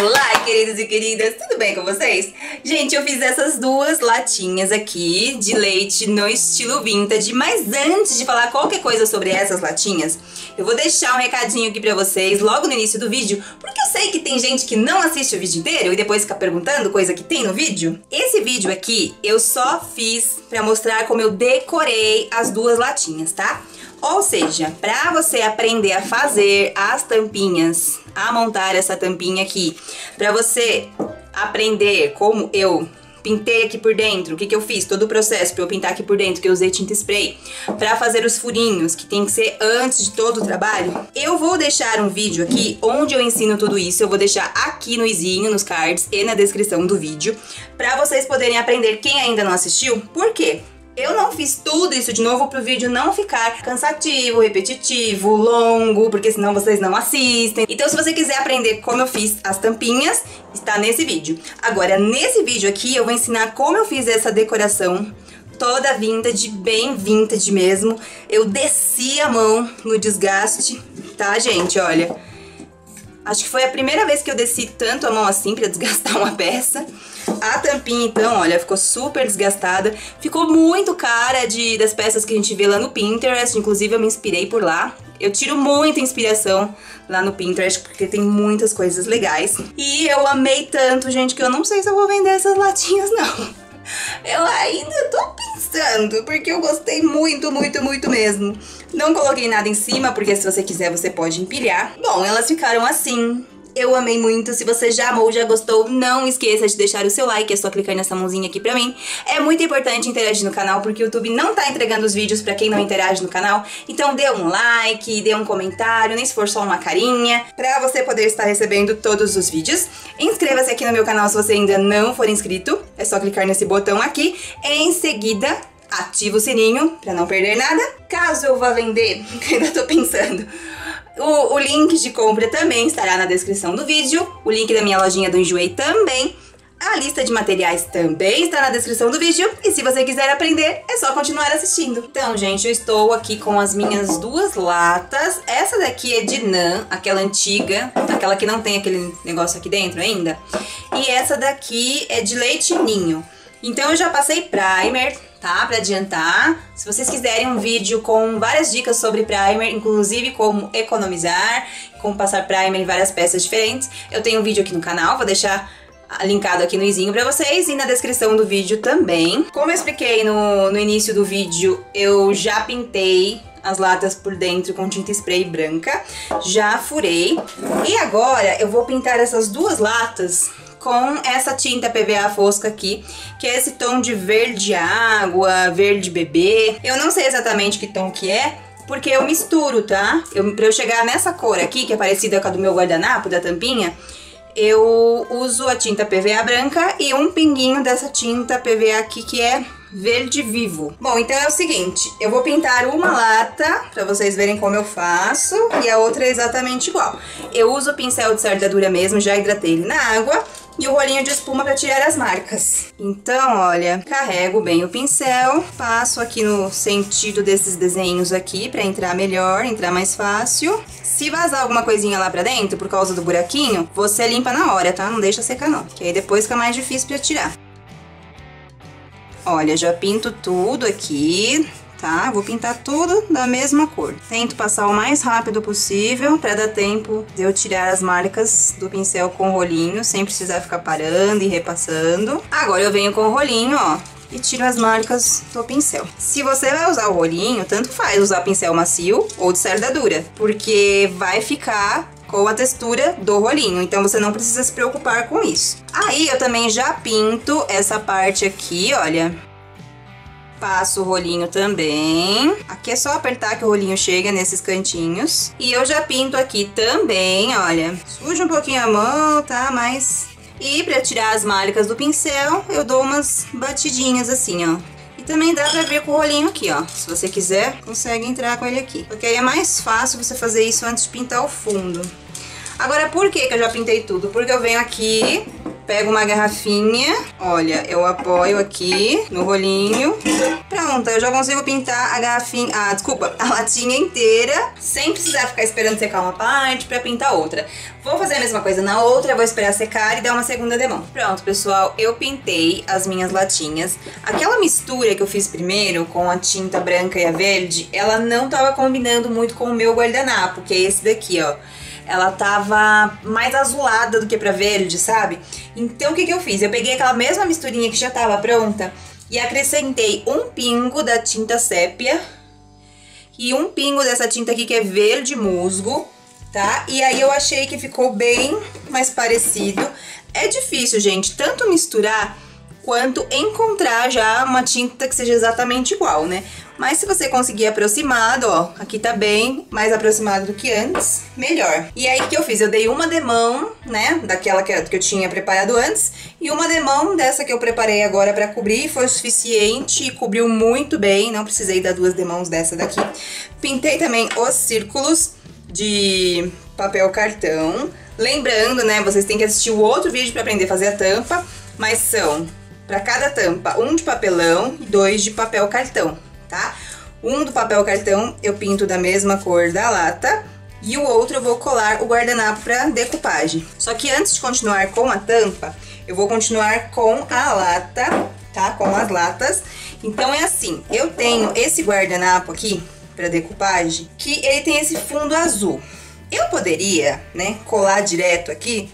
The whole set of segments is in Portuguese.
Olá, queridos e queridas, tudo bem com vocês? Gente, eu fiz essas duas latinhas aqui de leite no estilo vintage, mas antes de falar qualquer coisa sobre essas latinhas, eu vou deixar um recadinho aqui pra vocês logo no início do vídeo, porque eu sei que tem gente que não assiste o vídeo inteiro e depois fica perguntando coisa que tem no vídeo. Esse vídeo aqui eu só fiz pra mostrar como eu decorei as duas latinhas, tá? Ou seja, para você aprender a fazer as tampinhas, a montar essa tampinha aqui, para você aprender como eu pintei aqui por dentro, o que que eu fiz, todo o processo para eu pintar aqui por dentro, que eu usei tinta spray, para fazer os furinhos, que tem que ser antes de todo o trabalho, eu vou deixar um vídeo aqui onde eu ensino tudo isso, eu vou deixar aqui no izinho, nos cards e na descrição do vídeo, para vocês poderem aprender quem ainda não assistiu, por quê? Eu não fiz tudo isso de novo pro vídeo não ficar cansativo, repetitivo, longo, porque senão vocês não assistem. Então se você quiser aprender como eu fiz as tampinhas, está nesse vídeo. Agora, nesse vídeo aqui eu vou ensinar como eu fiz essa decoração toda vintage, bem vintage mesmo. Eu desci a mão no desgaste, tá, gente? Olha, acho que foi a primeira vez que eu desci tanto a mão assim pra desgastar uma peça. A tampinha, então, olha, ficou super desgastada. Ficou muito cara de, das peças que a gente vê lá no Pinterest. Inclusive, eu me inspirei por lá. Eu tiro muita inspiração lá no Pinterest, porque tem muitas coisas legais. E eu amei tanto, gente, que eu não sei se eu vou vender essas latinhas, não. Eu ainda tô pensando, porque eu gostei muito, muito, muito mesmo. Não coloquei nada em cima, porque se você quiser, você pode empilhar. Bom, elas ficaram assim, eu amei muito. Se você já amou, já gostou, não esqueça de deixar o seu like. É só clicar nessa mãozinha aqui pra mim. É muito importante interagir no canal, porque o YouTube não tá entregando os vídeos pra quem não interage no canal. Então dê um like, dê um comentário, nem se for só uma carinha, pra você poder estar recebendo todos os vídeos. Inscreva-se aqui no meu canal se você ainda não for inscrito. É só clicar nesse botão aqui. Em seguida, ativa o sininho pra não perder nada. Caso eu vá vender, ainda tô pensando o, o, link de compra também estará na descrição do vídeo. O link da minha lojinha do Enjoei também. A lista de materiais também está na descrição do vídeo. E se você quiser aprender, é só continuar assistindo. Então, gente, eu estou aqui com as minhas duas latas. Essa daqui é de NAN, aquela antiga, aquela que não tem aquele negócio aqui dentro ainda. E essa daqui é de leite ninho. Então eu já passei primer, tá? Pra adiantar. Se vocês quiserem um vídeo com várias dicas sobre primer, inclusive como economizar, como passar primer em várias peças diferentes, eu tenho um vídeo aqui no canal, vou deixar linkado aqui no izinho pra vocês e na descrição do vídeo também. Como eu expliquei no, no início do vídeo, eu já pintei as latas por dentro com tinta spray branca, já furei. E agora eu vou pintar essas duas latas com essa tinta PVA fosca aqui, que é esse tom de verde água, verde bebê. Eu não sei exatamente que tom que é, porque eu misturo, tá? Eu, pra eu chegar nessa cor aqui, que é parecida com a do meu guardanapo, da tampinha, eu uso a tinta PVA branca e um pinguinho dessa tinta PVA aqui, que é verde vivo. Bom, então é o seguinte, eu vou pintar uma lata, pra vocês verem como eu faço, e a outra é exatamente igual. Eu uso o pincel de sardadura mesmo, já hidratei ele na água, e o rolinho de espuma para tirar as marcas. Então, olha, carrego bem o pincel, passo aqui no sentido desses desenhos aqui para entrar melhor, entrar mais fácil. Se vazar alguma coisinha lá pra dentro por causa do buraquinho, você limpa na hora, tá? Não deixa secar não, que aí depois fica mais difícil pra tirar. Olha, já pinto tudo aqui, tá? Vou pintar tudo da mesma cor. Tento passar o mais rápido possível para dar tempo de eu tirar as marcas do pincel com rolinho, sem precisar ficar parando e repassando. Agora eu venho com o rolinho, ó, e tiro as marcas do pincel. Se você vai usar o rolinho, tanto faz usar pincel macio ou de cerda dura, porque vai ficar com a textura do rolinho, então você não precisa se preocupar com isso. Aí eu também já pinto essa parte aqui, olha, Passo o rolinho também. Aqui é só apertar que o rolinho chega nesses cantinhos. E eu já pinto aqui também, olha. Suja um pouquinho a mão, tá? Mas... E pra tirar as marcas do pincel, eu dou umas batidinhas assim, ó. E também dá pra vir com o rolinho aqui, ó. Se você quiser, consegue entrar com ele aqui. Porque aí é mais fácil você fazer isso antes de pintar o fundo. Agora, por que que eu já pintei tudo? Porque eu venho aqui pego uma garrafinha, olha, eu apoio aqui no rolinho. Pronto, eu já consigo pintar a garrafinha, ah, desculpa, a latinha inteira, sem precisar ficar esperando secar uma parte pra pintar outra. Vou fazer a mesma coisa na outra, vou esperar secar e dar uma segunda demão. Pronto, pessoal, eu pintei as minhas latinhas. Aquela mistura que eu fiz primeiro com a tinta branca e a verde, ela não tava combinando muito com o meu guardanapo, que é esse daqui, ó ela tava mais azulada do que pra verde, sabe? Então o que, que eu fiz? Eu peguei aquela mesma misturinha que já tava pronta e acrescentei um pingo da tinta sépia e um pingo dessa tinta aqui que é verde musgo tá? E aí eu achei que ficou bem mais parecido. É difícil, gente, tanto misturar quanto encontrar já uma tinta que seja exatamente igual, né? Mas se você conseguir aproximado, ó, aqui tá bem mais aproximado do que antes, melhor. E aí, o que eu fiz? Eu dei uma demão, né, daquela que eu tinha preparado antes, e uma demão dessa que eu preparei agora pra cobrir, foi o suficiente e cobriu muito bem, não precisei dar duas demãos dessa daqui. Pintei também os círculos, de papel cartão. Lembrando, né, vocês têm que assistir o outro vídeo para aprender a fazer a tampa, mas são para cada tampa um de papelão e dois de papel cartão, tá? Um do papel cartão eu pinto da mesma cor da lata e o outro eu vou colar o guardanapo para decupagem. Só que antes de continuar com a tampa, eu vou continuar com a lata, tá? Com as latas. Então é assim, eu tenho esse guardanapo aqui, para decupagem, que ele tem esse fundo azul. Eu poderia, né, colar direto aqui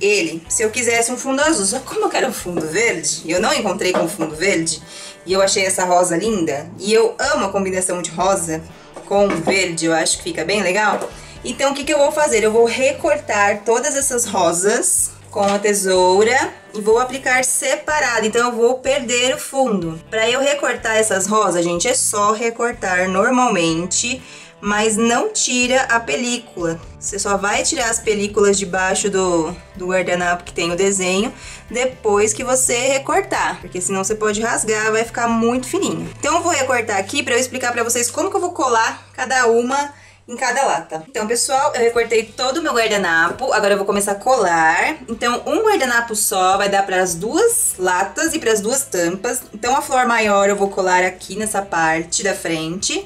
ele, se eu quisesse um fundo azul. Só como eu quero um fundo verde, eu não encontrei com fundo verde, e eu achei essa rosa linda, e eu amo a combinação de rosa com verde, eu acho que fica bem legal. Então, o que, que eu vou fazer? Eu vou recortar todas essas rosas com a tesoura e vou aplicar separado, então eu vou perder o fundo. Para eu recortar essas rosas, gente, é só recortar normalmente, mas não tira a película. Você só vai tirar as películas debaixo do, do guardanapo que tem o desenho depois que você recortar, porque senão você pode rasgar, vai ficar muito fininho. Então eu vou recortar aqui para eu explicar para vocês como que eu vou colar cada uma em cada lata. Então, pessoal, eu recortei todo o meu guardanapo, agora eu vou começar a colar. Então, um guardanapo só vai dar para as duas latas e para as duas tampas. Então, a flor maior eu vou colar aqui nessa parte da frente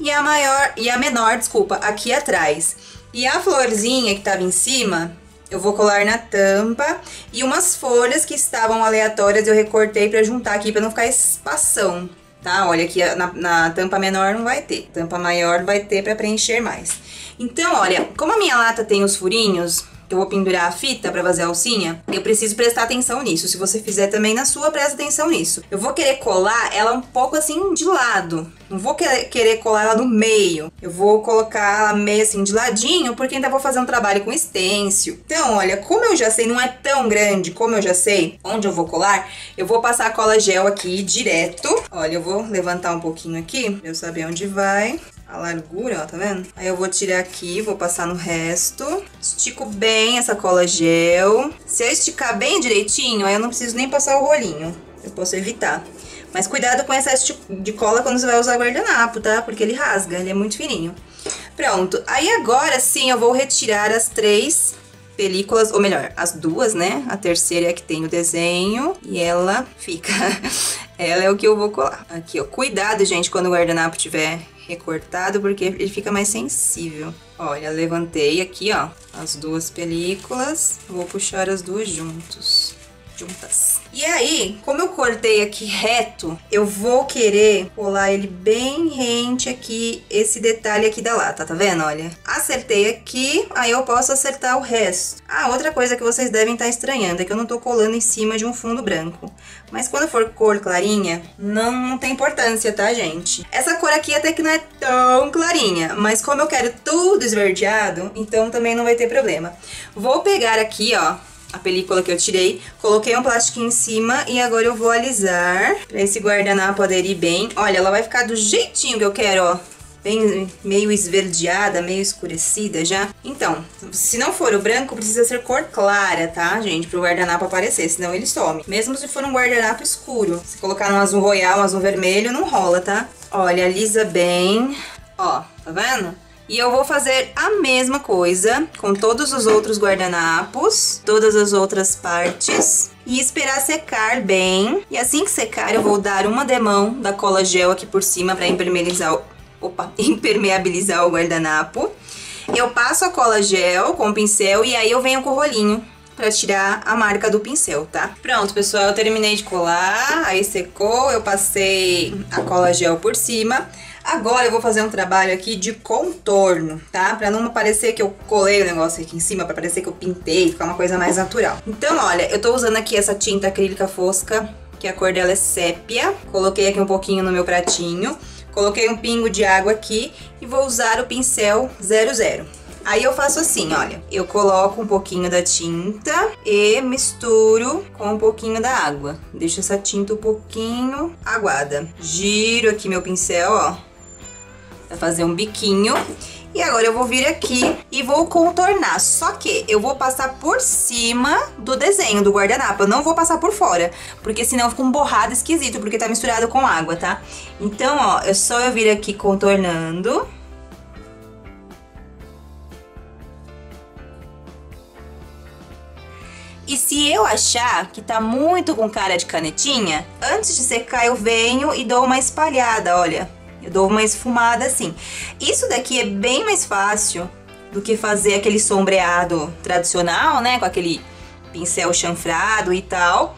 e a maior e a menor, desculpa, aqui atrás. E a florzinha que estava em cima, eu vou colar na tampa e umas folhas que estavam aleatórias eu recortei para juntar aqui para não ficar espação tá? Olha aqui na, na tampa menor não vai ter, tampa maior vai ter para preencher mais. Então, olha, como a minha lata tem os furinhos, que eu vou pendurar a fita para fazer a alcinha, eu preciso prestar atenção nisso. Se você fizer também na sua, presta atenção nisso. Eu vou querer colar ela um pouco assim de lado. Não vou querer colar ela no meio. Eu vou colocar ela meio assim de ladinho, porque ainda vou fazer um trabalho com estêncil. Então, olha, como eu já sei, não é tão grande como eu já sei onde eu vou colar, eu vou passar a cola gel aqui direto. Olha, eu vou levantar um pouquinho aqui, pra eu saber onde vai a largura, ó, tá vendo? Aí eu vou tirar aqui, vou passar no resto. Estico bem essa cola gel. Se eu esticar bem direitinho, aí eu não preciso nem passar o rolinho. Eu posso evitar. Mas cuidado com excesso de cola quando você vai usar guardanapo, tá? Porque ele rasga, ele é muito fininho. Pronto. Aí agora sim eu vou retirar as três películas, ou melhor, as duas, né? A terceira é a que tem o desenho e ela fica. ela é o que eu vou colar. Aqui, ó. Cuidado, gente, quando o guardanapo tiver recortado, porque ele fica mais sensível. Olha, levantei aqui, ó, as duas películas. Vou puxar as duas juntos juntas. E aí, como eu cortei aqui reto, eu vou querer colar ele bem rente aqui, esse detalhe aqui da lata, tá vendo? Olha, acertei aqui, aí eu posso acertar o resto. Ah, outra coisa que vocês devem estar estranhando é que eu não tô colando em cima de um fundo branco. Mas quando for cor clarinha, não, não tem importância, tá, gente? Essa cor aqui até que não é tão clarinha, mas como eu quero tudo esverdeado, então também não vai ter problema. Vou pegar aqui, ó, a película que eu tirei, coloquei um plástico em cima e agora eu vou alisar pra esse guardanapo aderir bem. Olha, ela vai ficar do jeitinho que eu quero, ó. Bem meio esverdeada, meio escurecida já. Então, se não for o branco, precisa ser cor clara, tá, gente? Pro guardanapo aparecer, senão ele some. Mesmo se for um guardanapo escuro. Se colocar um azul royal, um azul vermelho, não rola, tá? Olha, alisa bem. Ó, tá vendo? E eu vou fazer a mesma coisa com todos os outros guardanapos, todas as outras partes. E esperar secar bem. E assim que secar, eu vou dar uma demão da cola gel aqui por cima para impermeabilizar o... Opa, impermeabilizar o guardanapo. Eu passo a cola gel com o pincel e aí eu venho com o rolinho pra tirar a marca do pincel, tá? Pronto, pessoal, eu terminei de colar, aí secou, eu passei a cola gel por cima. Agora eu vou fazer um trabalho aqui de contorno, tá? Pra não parecer que eu colei o negócio aqui em cima, pra parecer que eu pintei, ficar uma coisa mais natural. Então, olha, eu tô usando aqui essa tinta acrílica fosca, que a cor dela é sépia. Coloquei aqui um pouquinho no meu pratinho. Coloquei um pingo de água aqui e vou usar o pincel 00. Aí eu faço assim, olha, eu coloco um pouquinho da tinta e misturo com um pouquinho da água. Deixo essa tinta um pouquinho aguada. Giro aqui meu pincel, ó, pra fazer um biquinho. E agora eu vou vir aqui e vou contornar, só que eu vou passar por cima do desenho do guardanapo, eu não vou passar por fora, porque senão fica um borrado esquisito, porque tá misturado com água, tá? Então, ó, é só eu vir aqui contornando E se eu achar que tá muito com cara de canetinha, antes de secar eu venho e dou uma espalhada, olha. Eu dou uma esfumada assim. Isso daqui é bem mais fácil do que fazer aquele sombreado tradicional, né? Com aquele pincel chanfrado e tal.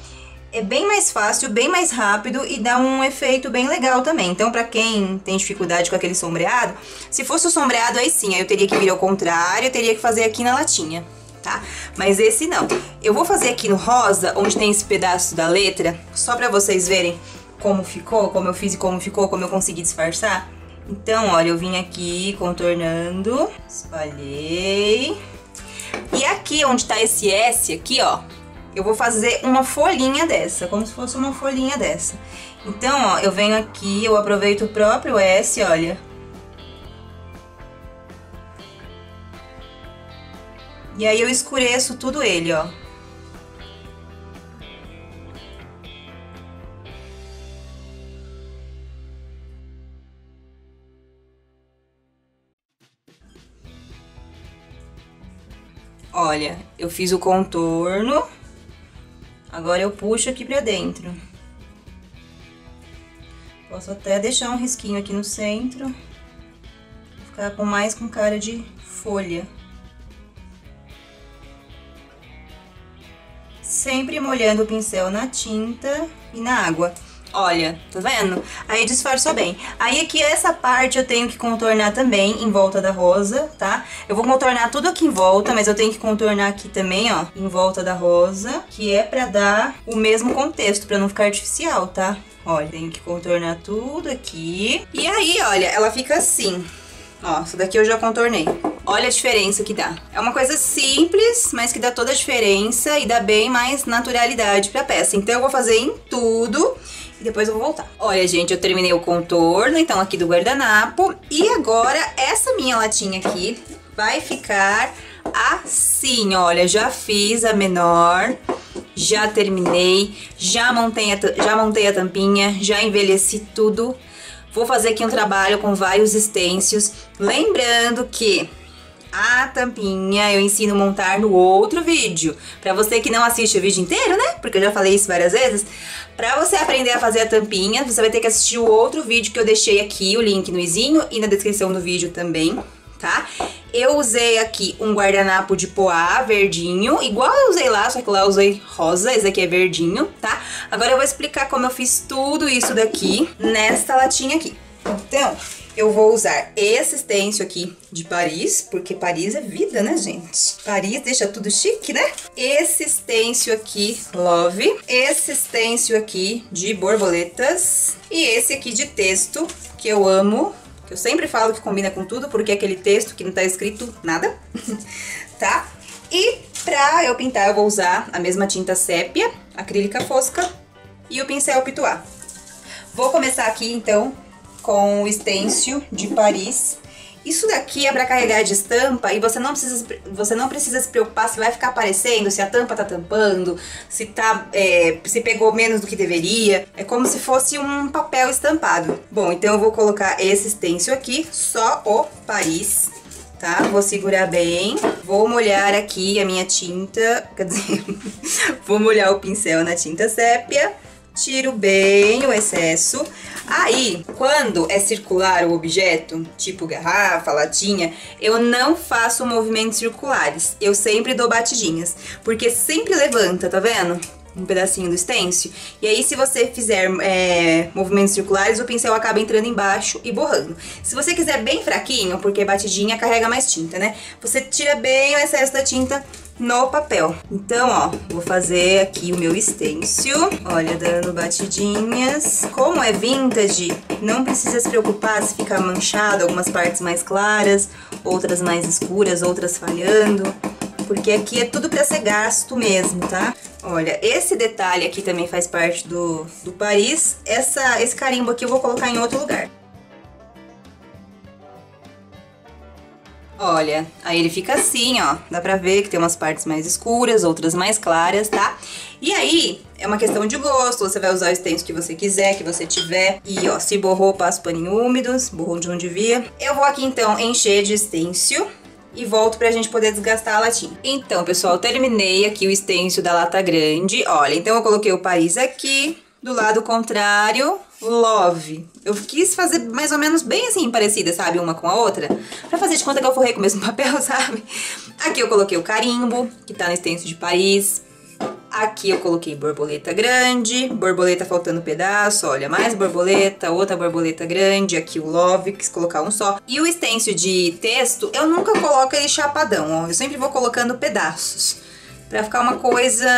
É bem mais fácil, bem mais rápido e dá um efeito bem legal também. Então, pra quem tem dificuldade com aquele sombreado, se fosse o sombreado aí sim, aí eu teria que vir ao contrário, eu teria que fazer aqui na latinha tá? Mas esse não. Eu vou fazer aqui no rosa, onde tem esse pedaço da letra, só pra vocês verem como ficou, como eu fiz e como ficou, como eu consegui disfarçar. Então, olha, eu vim aqui contornando, espalhei. E aqui onde tá esse S aqui, ó, eu vou fazer uma folhinha dessa, como se fosse uma folhinha dessa. Então, ó, eu venho aqui, eu aproveito o próprio S, olha, E aí eu escureço tudo ele, ó. Olha, eu fiz o contorno, agora eu puxo aqui pra dentro. Posso até deixar um risquinho aqui no centro, ficar com mais com cara de folha. sempre molhando o pincel na tinta e na água. Olha, tá vendo? Aí disfarçou bem. Aí aqui essa parte eu tenho que contornar também em volta da rosa, tá? Eu vou contornar tudo aqui em volta, mas eu tenho que contornar aqui também, ó, em volta da rosa, que é pra dar o mesmo contexto, pra não ficar artificial, tá? Olha, tenho que contornar tudo aqui. E aí, olha, ela fica assim. Ó, isso daqui eu já contornei. Olha a diferença que dá. É uma coisa simples, mas que dá toda a diferença e dá bem mais naturalidade pra peça. Então eu vou fazer em tudo e depois eu vou voltar. Olha, gente, eu terminei o contorno, então, aqui do guardanapo. E agora, essa minha latinha aqui vai ficar assim, olha. Já fiz a menor, já terminei, já montei a, já montei a tampinha, já envelheci tudo. Vou fazer aqui um trabalho com vários estêncios. Lembrando que a tampinha eu ensino a montar no outro vídeo. Pra você que não assiste o vídeo inteiro, né? Porque eu já falei isso várias vezes. Pra você aprender a fazer a tampinha, você vai ter que assistir o outro vídeo que eu deixei aqui, o link no izinho e na descrição do vídeo também, tá? Eu usei aqui um guardanapo de poá verdinho, igual eu usei lá, só que lá eu usei rosa, esse aqui é verdinho, tá? Agora eu vou explicar como eu fiz tudo isso daqui nesta latinha aqui. Então, eu vou usar esse stencil aqui de Paris, porque Paris é vida, né, gente? Paris deixa tudo chique, né? Esse stencil aqui, Love. Esse stencil aqui de borboletas. E esse aqui de texto, que eu amo, eu sempre falo que combina com tudo, porque é aquele texto que não tá escrito nada, tá? E pra eu pintar, eu vou usar a mesma tinta sépia, acrílica fosca e o pincel pituá. Vou começar aqui, então, com o stencil de Paris isso daqui é para carregar de estampa e você não, precisa, você não precisa se preocupar se vai ficar aparecendo, se a tampa tá tampando, se, tá, é, se pegou menos do que deveria. É como se fosse um papel estampado. Bom, então eu vou colocar esse stencil aqui, só o Paris. tá? Vou segurar bem. Vou molhar aqui a minha tinta, quer dizer, vou molhar o pincel na tinta sépia. Tiro bem o excesso. Aí, quando é circular o objeto, tipo garrafa, latinha, eu não faço movimentos circulares. Eu sempre dou batidinhas, porque sempre levanta, tá vendo? um pedacinho do stencil. E aí, se você fizer é, movimentos circulares, o pincel acaba entrando embaixo e borrando. Se você quiser bem fraquinho, porque batidinha carrega mais tinta, né? Você tira bem o excesso da tinta no papel. Então, ó, vou fazer aqui o meu stencil. Olha, dando batidinhas. Como é vintage, não precisa se preocupar se ficar manchado, algumas partes mais claras, outras mais escuras, outras falhando. Porque aqui é tudo pra ser gasto mesmo, tá? Olha, esse detalhe aqui também faz parte do, do Paris. Essa, esse carimbo aqui eu vou colocar em outro lugar. Olha, aí ele fica assim, ó. Dá pra ver que tem umas partes mais escuras, outras mais claras, tá? E aí, é uma questão de gosto. Você vai usar o stencil que você quiser, que você tiver. E, ó, se borrou, passa paninho úmidos. Borrou de onde devia. Eu vou aqui, então, encher de stencil e volto pra gente poder desgastar a latinha. Então, pessoal, terminei aqui o stencil da lata grande. Olha, então eu coloquei o Paris aqui, do lado contrário, Love. Eu quis fazer mais ou menos bem assim, parecida, sabe? Uma com a outra. Pra fazer de conta que eu forrei com o mesmo papel, sabe? Aqui eu coloquei o carimbo, que tá no stencil de Paris. Aqui eu coloquei borboleta grande, borboleta faltando pedaço, olha, mais borboleta, outra borboleta grande, aqui o love, quis colocar um só. E o stencil de texto, eu nunca coloco ele chapadão, ó, eu sempre vou colocando pedaços, pra ficar uma coisa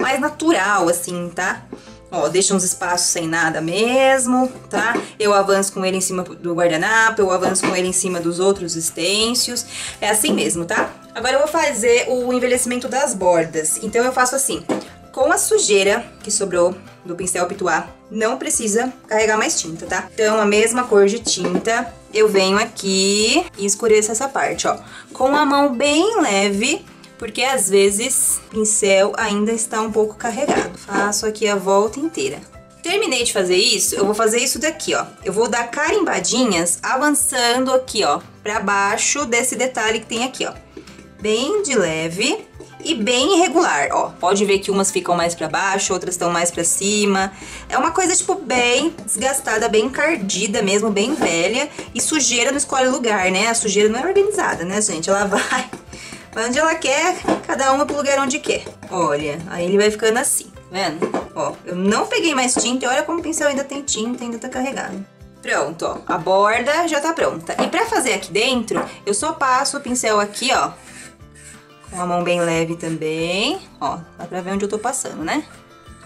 mais natural, assim, tá? Ó, deixa uns espaços sem nada mesmo, tá? Eu avanço com ele em cima do guardanapo, eu avanço com ele em cima dos outros estêncios. É assim mesmo, tá? Agora eu vou fazer o envelhecimento das bordas. Então eu faço assim, com a sujeira que sobrou do pincel pituá, não precisa carregar mais tinta, tá? Então a mesma cor de tinta, eu venho aqui e escureço essa parte, ó. Com a mão bem leve, porque às vezes o pincel ainda está um pouco carregado. Faço aqui a volta inteira. Terminei de fazer isso, eu vou fazer isso daqui, ó. Eu vou dar carimbadinhas avançando aqui, ó, pra baixo desse detalhe que tem aqui, ó. Bem de leve e bem irregular, ó. Pode ver que umas ficam mais pra baixo, outras estão mais pra cima. É uma coisa, tipo, bem desgastada, bem encardida mesmo, bem velha. E sujeira não escolhe lugar, né? A sujeira não é organizada, né, gente? Ela vai Vai onde ela quer, cada uma pro lugar onde quer. Olha, aí ele vai ficando assim, tá vendo? Ó, eu não peguei mais tinta e olha como o pincel ainda tem tinta, ainda tá carregado. Pronto, ó, a borda já tá pronta. E pra fazer aqui dentro, eu só passo o pincel aqui, ó, com a mão bem leve também. Ó, dá pra ver onde eu tô passando, né?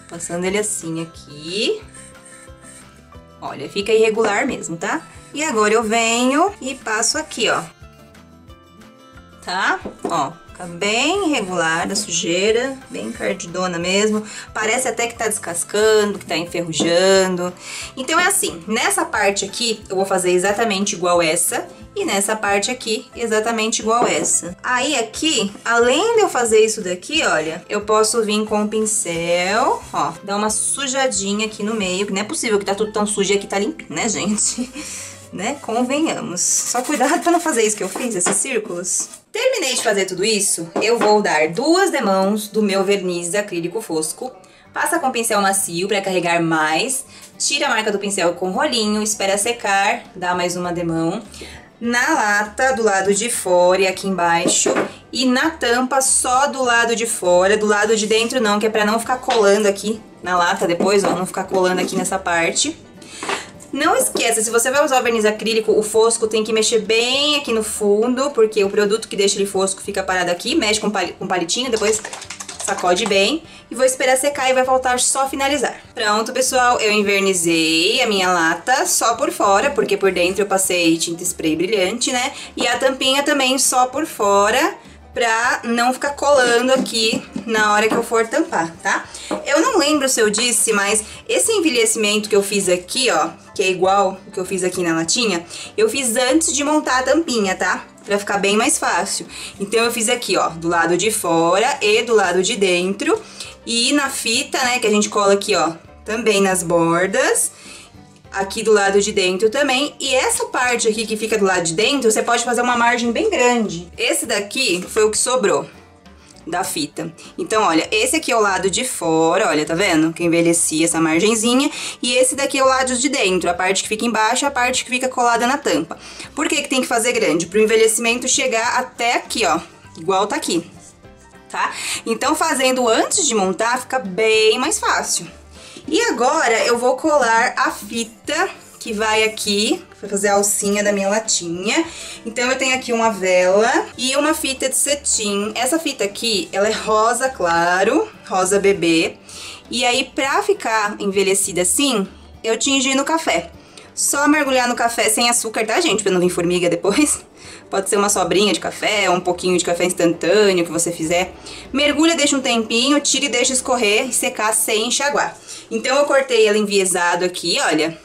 Passando ele assim aqui. Olha, fica irregular mesmo, tá? E agora eu venho e passo aqui, ó tá? Ó, fica bem regular a sujeira, bem cardidona mesmo. Parece até que tá descascando, que tá enferrujando. Então é assim, nessa parte aqui eu vou fazer exatamente igual essa e nessa parte aqui, exatamente igual essa. Aí aqui, além de eu fazer isso daqui, olha, eu posso vir com o pincel, ó, dar uma sujadinha aqui no meio, que não é possível que tá tudo tão sujo e aqui tá limpinho, né, gente? né? Convenhamos. Só cuidado pra não fazer isso que eu fiz, esses círculos. Terminei de fazer tudo isso, eu vou dar duas demãos do meu verniz acrílico fosco. Passa com pincel macio para carregar mais. Tira a marca do pincel com rolinho, espera secar, dá mais uma demão. Na lata do lado de fora e aqui embaixo. E na tampa só do lado de fora, do lado de dentro não, que é para não ficar colando aqui na lata depois, ó, não ficar colando aqui nessa parte. Não esqueça, se você vai usar o verniz acrílico, o fosco tem que mexer bem aqui no fundo, porque o produto que deixa ele fosco fica parado aqui, mexe com um palitinho, depois sacode bem e vou esperar secar e vai faltar só finalizar. Pronto, pessoal, eu invernizei a minha lata só por fora, porque por dentro eu passei tinta spray brilhante, né? E a tampinha também só por fora, pra não ficar colando aqui na hora que eu for tampar, tá? Eu não lembro se eu disse, mas esse envelhecimento que eu fiz aqui, ó, que é igual o que eu fiz aqui na latinha, eu fiz antes de montar a tampinha, tá? Pra ficar bem mais fácil. Então eu fiz aqui, ó, do lado de fora e do lado de dentro. E na fita, né, que a gente cola aqui, ó, também nas bordas. aqui do lado de dentro também. E essa parte aqui que fica do lado de dentro, você pode fazer uma margem bem grande. Esse daqui foi o que sobrou da fita. Então, olha, esse aqui é o lado de fora, olha, tá vendo? Que envelheci essa margenzinha. E esse daqui é o lado de dentro, a parte que fica embaixo, a parte que fica colada na tampa. Por que que tem que fazer grande? Pro envelhecimento chegar até aqui, ó, igual tá aqui, tá? Então, fazendo antes de montar, fica bem mais fácil. E agora, eu vou colar a fita que vai aqui, para fazer a alcinha da minha latinha. Então eu tenho aqui uma vela e uma fita de cetim. Essa fita aqui, ela é rosa claro, rosa bebê. E aí, pra ficar envelhecida assim, eu tingi no café. Só mergulhar no café sem açúcar, tá, gente? Pra não vir formiga depois. Pode ser uma sobrinha de café, um pouquinho de café instantâneo que você fizer. Mergulha, deixa um tempinho, tira e deixa escorrer e secar sem enxaguar. Então eu cortei ela enviesado aqui, olha.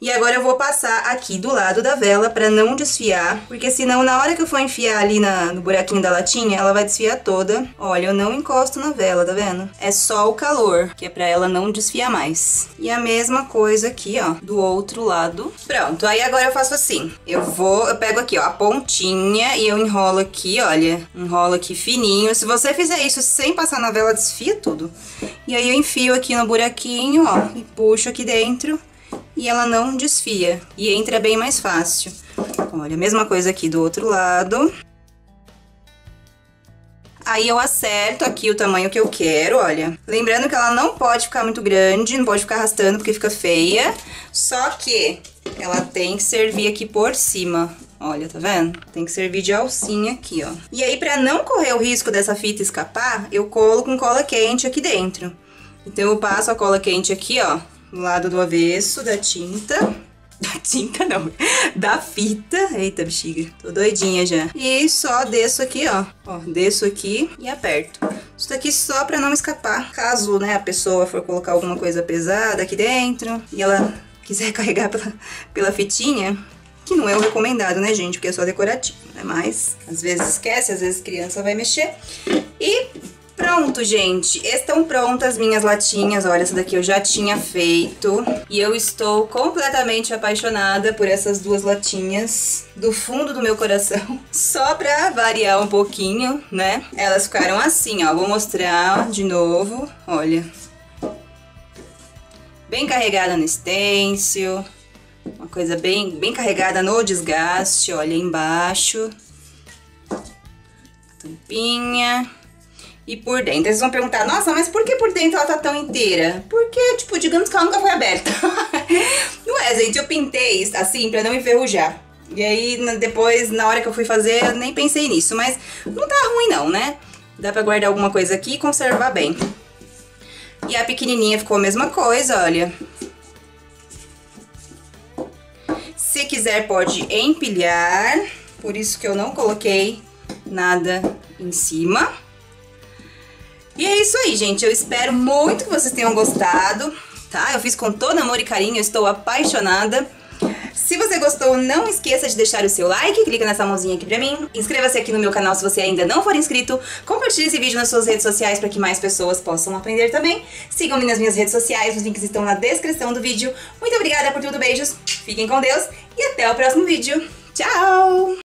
E agora eu vou passar aqui do lado da vela pra não desfiar, porque senão na hora que eu for enfiar ali na, no buraquinho da latinha, ela vai desfiar toda. Olha, eu não encosto na vela, tá vendo? É só o calor, que é pra ela não desfiar mais. E a mesma coisa aqui, ó, do outro lado. Pronto, aí agora eu faço assim. Eu vou, eu pego aqui, ó, a pontinha e eu enrolo aqui, olha, enrolo aqui fininho. Se você fizer isso sem passar na vela, desfia tudo. E aí eu enfio aqui no buraquinho, ó, e puxo aqui dentro e ela não desfia e entra bem mais fácil. Olha, a mesma coisa aqui do outro lado. Aí eu acerto aqui o tamanho que eu quero, olha. Lembrando que ela não pode ficar muito grande, não pode ficar arrastando porque fica feia. Só que ela tem que servir aqui por cima. Olha, tá vendo? Tem que servir de alcinha aqui, ó. E aí, pra não correr o risco dessa fita escapar, eu colo com cola quente aqui dentro. Então, eu passo a cola quente aqui, ó, lado do avesso da tinta. Da tinta não, da fita. Eita, bexiga, tô doidinha já. E só desço aqui, ó. Ó, desço aqui e aperto. Isso daqui só pra não escapar. Caso, né, a pessoa for colocar alguma coisa pesada aqui dentro e ela quiser carregar pela, pela fitinha, que não é o recomendado, né, gente? Porque é só decorativo, né? Mas, às vezes esquece, às vezes criança vai mexer. E Pronto, gente. Estão prontas as minhas latinhas. Olha, essa daqui eu já tinha feito. E eu estou completamente apaixonada por essas duas latinhas do fundo do meu coração. Só pra variar um pouquinho, né? Elas ficaram assim, ó. Vou mostrar de novo. Olha. Bem carregada no stencil. Uma coisa bem, bem carregada no desgaste, olha embaixo. Tampinha e por dentro. Vocês vão perguntar, nossa, mas por que por dentro ela tá tão inteira? Porque, tipo, digamos que ela nunca foi aberta. não é, gente, eu pintei assim pra não enferrujar. E aí, depois, na hora que eu fui fazer, eu nem pensei nisso. Mas não tá ruim não, né? Dá pra guardar alguma coisa aqui e conservar bem. E a pequenininha ficou a mesma coisa, olha. Se quiser, pode empilhar. Por isso que eu não coloquei nada em cima. E é isso aí, gente. Eu espero muito que vocês tenham gostado, tá? Eu fiz com todo amor e carinho, eu estou apaixonada. Se você gostou, não esqueça de deixar o seu like, clica nessa mãozinha aqui pra mim, inscreva-se aqui no meu canal se você ainda não for inscrito, compartilhe esse vídeo nas suas redes sociais para que mais pessoas possam aprender também. Sigam-me nas minhas redes sociais, os links estão na descrição do vídeo. Muito obrigada por tudo, beijos, fiquem com Deus e até o próximo vídeo. Tchau!